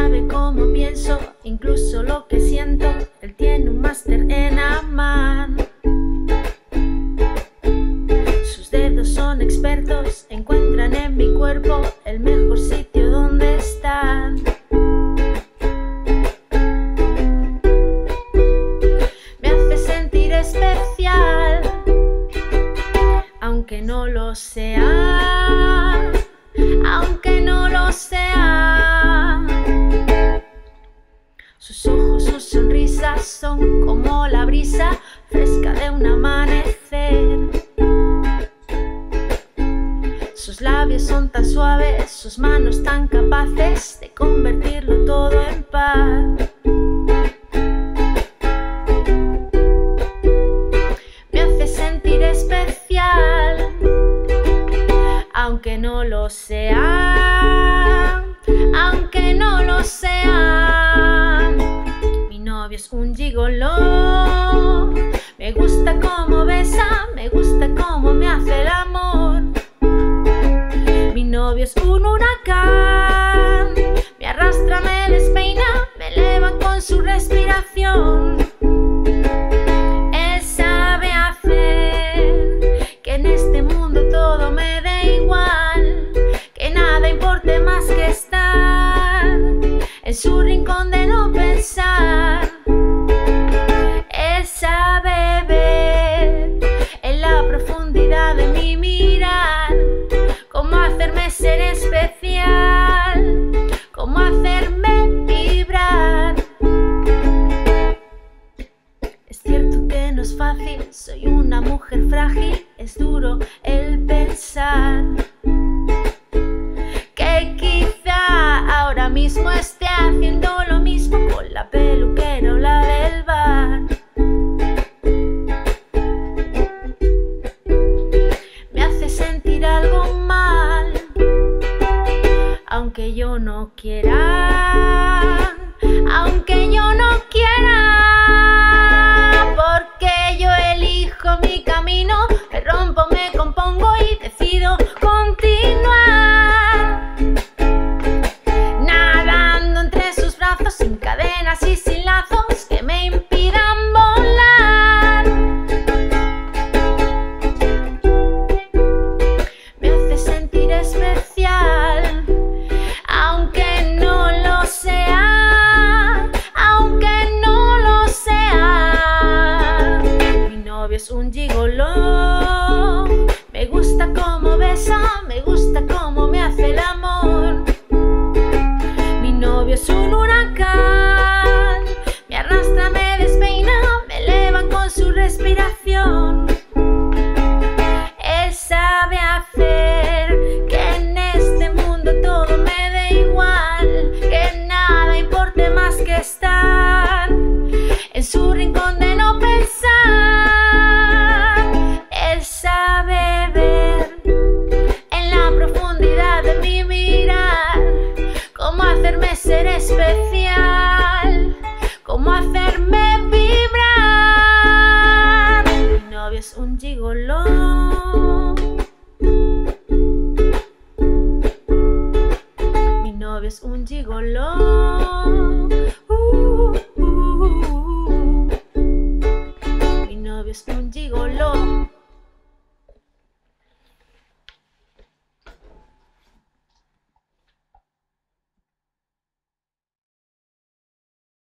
Sabe cómo pienso, incluso lo que siento. Él tiene un máster en amar. Sus dedos son expertos, encuentran en mi cuerpo el mejor sitio donde estar. Me hace sentir especial, aunque no lo sea, aunque no lo sea. Sus ojos, sus sonrisas son como la brisa fresca de un amanecer. Sus labios son tan suaves, sus manos tan capaces de convertirlo todo en paz. Me hace sentir especial, aunque no lo sea, aunque no lo sea. Me gusta cómo besa, me gusta cómo me hace el amor. Mi novio es un huracán, me arrastra, me despeina, me eleva con su respiración. Frágil, es duro el pensar que quizá ahora mismo esté haciendo lo mismo con la peluquera o la del bar. Me hace sentir algo mal, aunque yo no quiera, aunque yo no Mi novio es un gigoló, me gusta cómo besa, me gusta cómo me hace el especial, cómo hacerme vibrar. Mi novio es un gigoló.